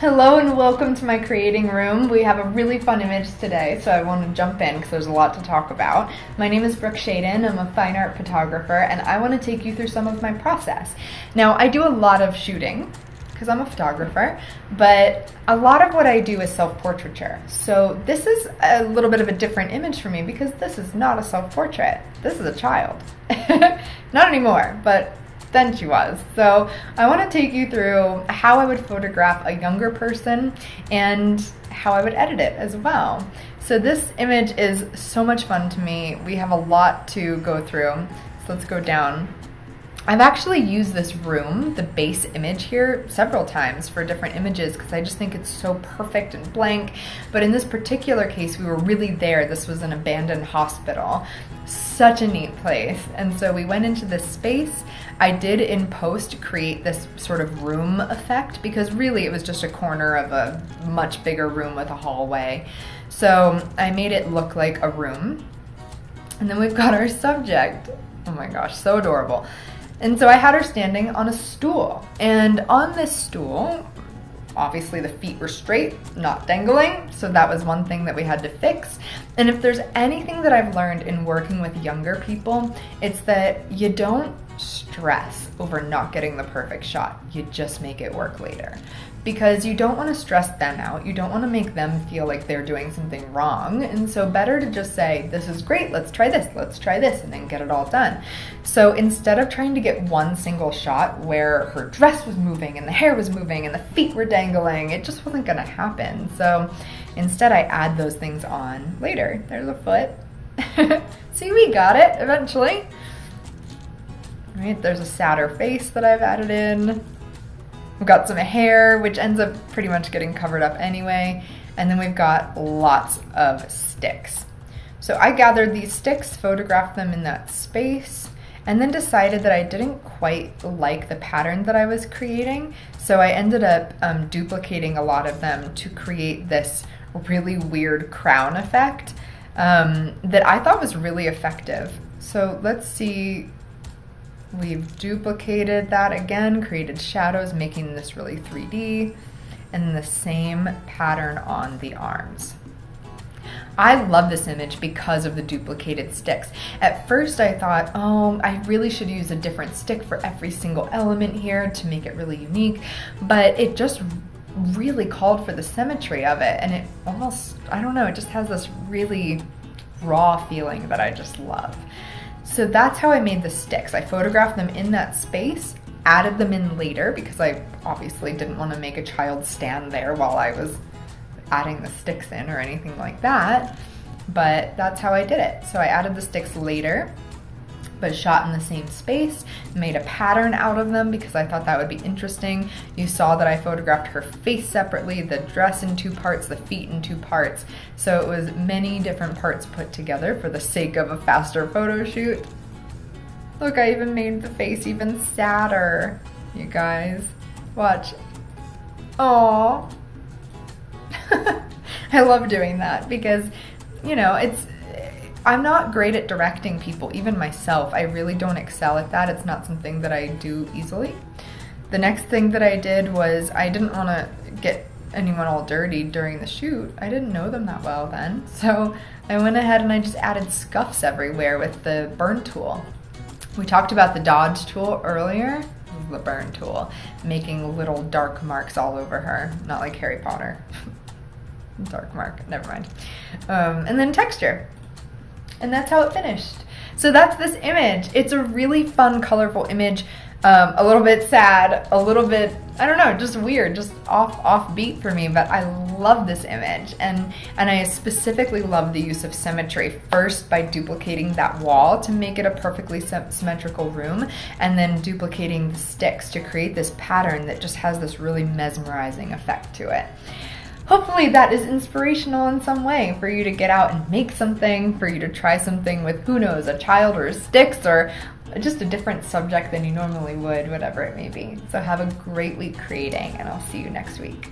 Hello and welcome to my creating room. We have a really fun image today, so I want to jump in because there's a lot to talk about. My name is Brooke Shaden. I'm a fine art photographer and I want to take you through some of my process. Now, I do a lot of shooting because I'm a photographer, but a lot of what I do is self-portraiture. So this is a little bit of a different image for me because this is not a self-portrait. This is a child. not anymore, but then she was. So I want to take you through how I would photograph a younger person and how I would edit it as well. So this image is so much fun to me. We have a lot to go through. So let's go down. I've actually used this room, the base image here, several times for different images because I just think it's so perfect and blank. But in this particular case, we were really there. This was an abandoned hospital. Such a neat place. And so we went into this space. I did in post create this sort of room effect because really it was just a corner of a much bigger room with a hallway. So I made it look like a room. And then we've got our subject. Oh my gosh, so adorable. And so I had her standing on a stool. And on this stool, obviously the feet were straight, not dangling. So that was one thing that we had to fix. And if there's anything that I've learned in working with younger people, it's that you don't stress over not getting the perfect shot. You just make it work later. Because you don't want to stress them out. You don't want to make them feel like they're doing something wrong. And so better to just say, this is great, let's try this, let's try this, and then get it all done. So instead of trying to get one single shot where her dress was moving and the hair was moving and the feet were dangling, it just wasn't going to happen. So instead I add those things on later. There's a foot. See, we got it eventually. Right, there's a sadder face that I've added in. We've got some hair, which ends up pretty much getting covered up anyway. And then we've got lots of sticks. So I gathered these sticks, photographed them in that space, and then decided that I didn't quite like the pattern that I was creating. So I ended up um, duplicating a lot of them to create this really weird crown effect um, that I thought was really effective. So let's see We've duplicated that again, created shadows, making this really 3D, and the same pattern on the arms. I love this image because of the duplicated sticks. At first I thought, oh, I really should use a different stick for every single element here to make it really unique, but it just really called for the symmetry of it and it almost, I don't know, it just has this really raw feeling that I just love. So that's how I made the sticks. I photographed them in that space, added them in later because I obviously didn't want to make a child stand there while I was adding the sticks in or anything like that. But that's how I did it. So I added the sticks later but shot in the same space, made a pattern out of them because I thought that would be interesting. You saw that I photographed her face separately, the dress in two parts, the feet in two parts. So it was many different parts put together for the sake of a faster photo shoot. Look, I even made the face even sadder, you guys. Watch. Aww. I love doing that because, you know, it's I'm not great at directing people, even myself. I really don't excel at that. It's not something that I do easily. The next thing that I did was I didn't want to get anyone all dirty during the shoot. I didn't know them that well then. So I went ahead and I just added scuffs everywhere with the burn tool. We talked about the dodge tool earlier, the burn tool, making little dark marks all over her, not like Harry Potter. dark mark, never mind. Um, and then texture. And that's how it finished. So that's this image. It's a really fun, colorful image. Um, a little bit sad, a little bit, I don't know, just weird, just off off beat for me, but I love this image. And, and I specifically love the use of symmetry, first by duplicating that wall to make it a perfectly symmetrical room, and then duplicating the sticks to create this pattern that just has this really mesmerizing effect to it hopefully that is inspirational in some way for you to get out and make something, for you to try something with, who knows, a child or sticks or just a different subject than you normally would, whatever it may be. So have a great week creating and I'll see you next week.